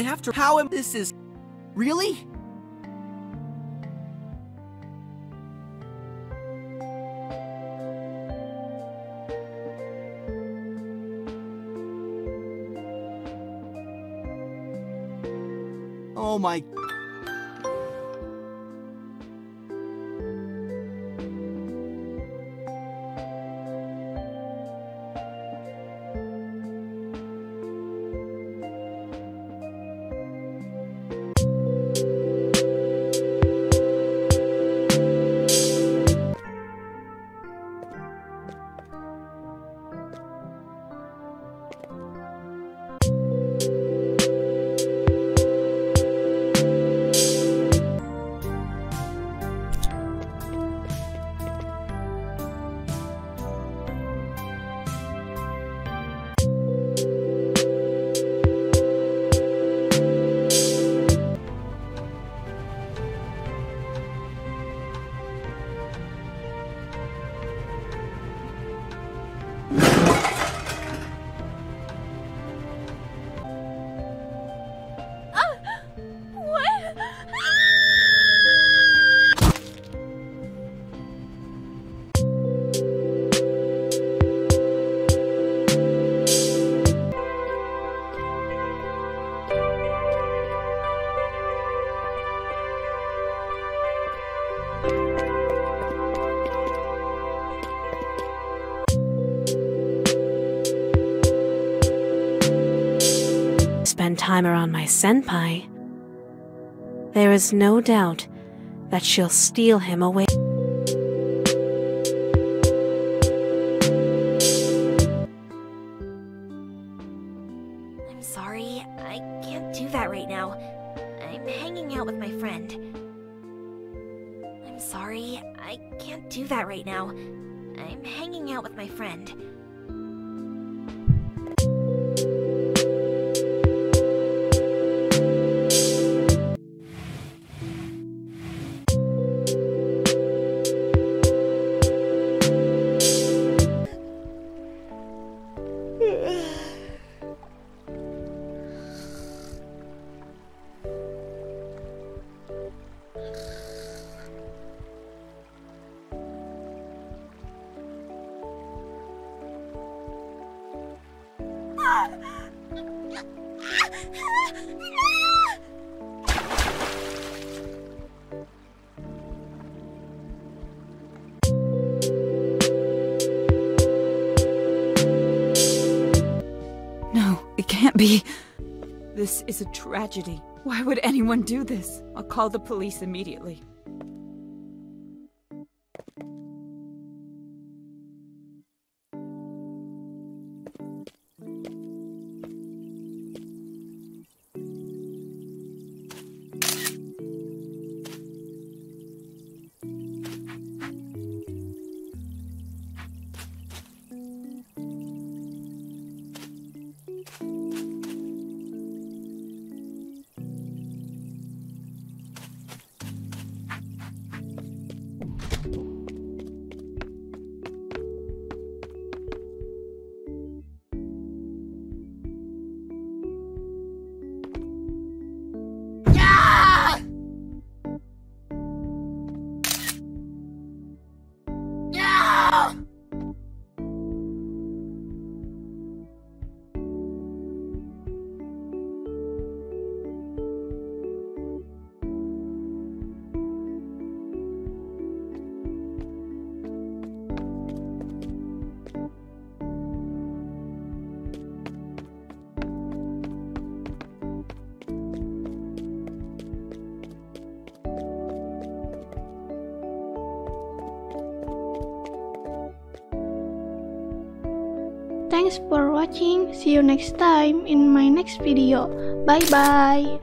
I have to- How am- This is- Really? Oh my... spend time around my senpai, there is no doubt that she'll steal him away. I'm sorry. I can't do that right now. I'm hanging out with my friend. I'm sorry. I can't do that right now. I'm hanging out with my friend. No, it can't be. This is a tragedy. Why would anyone do this? I'll call the police immediately. Thanks for watching. See you next time in my next video. Bye bye.